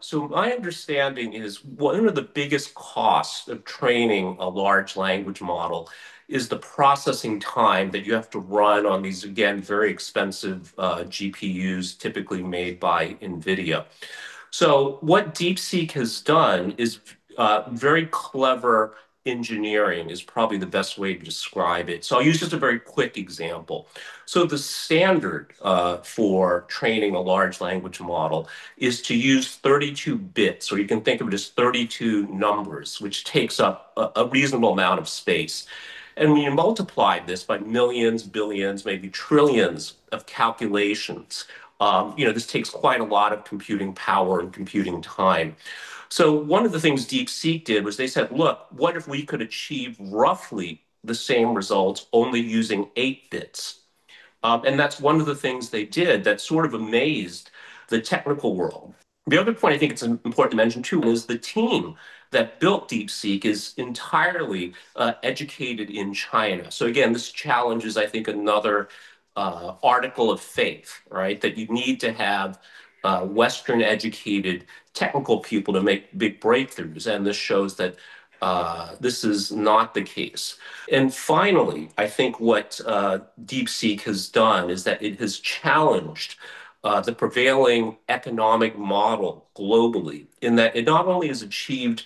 So my understanding is one of the biggest costs of training a large language model is the processing time that you have to run on these, again, very expensive uh, GPUs typically made by NVIDIA. So what DeepSeek has done is uh, very clever engineering is probably the best way to describe it. So I'll use just a very quick example. So the standard uh, for training a large language model is to use 32 bits, or you can think of it as 32 numbers, which takes up a, a reasonable amount of space. And when you multiply this by millions, billions, maybe trillions of calculations, this takes quite a lot of computing power and computing time. So one of the things DeepSeek did was they said, look, what if we could achieve roughly the same results only using eight bits? Um, and that's one of the things they did that sort of amazed the technical world. The other point I think it's important to mention too is the team that built DeepSeek is entirely uh, educated in China. So again, this challenges, I think, another uh, article of faith, right? That you need to have uh, Western educated technical people to make big breakthroughs. And this shows that uh, this is not the case. And finally, I think what uh, DeepSeek has done is that it has challenged uh, the prevailing economic model globally in that it not only has achieved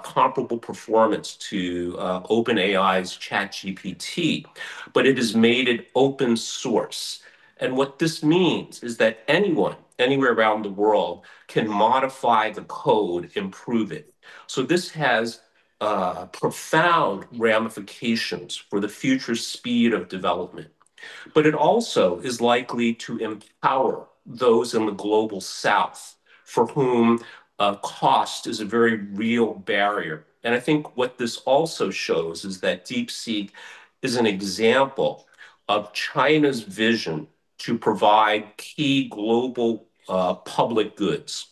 comparable performance to uh, OpenAI's ChatGPT, but it has made it open source. And what this means is that anyone anywhere around the world can modify the code, improve it. So this has uh, profound ramifications for the future speed of development. But it also is likely to empower those in the global south for whom uh, cost is a very real barrier. And I think what this also shows is that DeepSeek is an example of China's vision to provide key global uh, public goods.